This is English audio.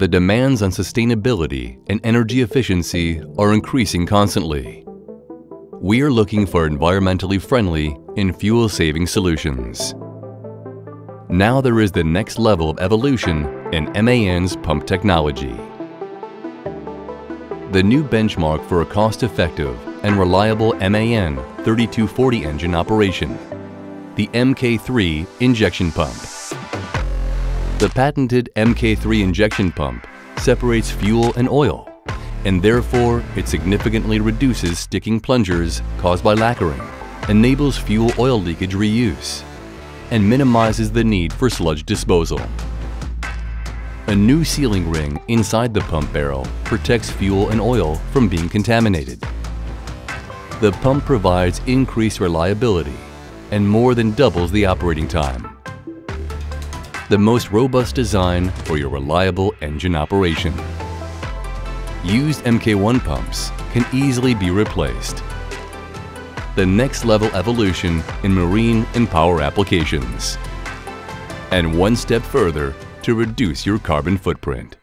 The demands on sustainability and energy efficiency are increasing constantly. We are looking for environmentally friendly and fuel-saving solutions. Now there is the next level of evolution in MAN's pump technology. The new benchmark for a cost-effective and reliable MAN 3240 engine operation, the MK3 injection pump. The patented MK3 injection pump separates fuel and oil, and therefore it significantly reduces sticking plungers caused by lacquering, enables fuel oil leakage reuse, and minimizes the need for sludge disposal. A new sealing ring inside the pump barrel protects fuel and oil from being contaminated. The pump provides increased reliability and more than doubles the operating time the most robust design for your reliable engine operation. Used MK1 pumps can easily be replaced. The next level evolution in marine and power applications. And one step further to reduce your carbon footprint.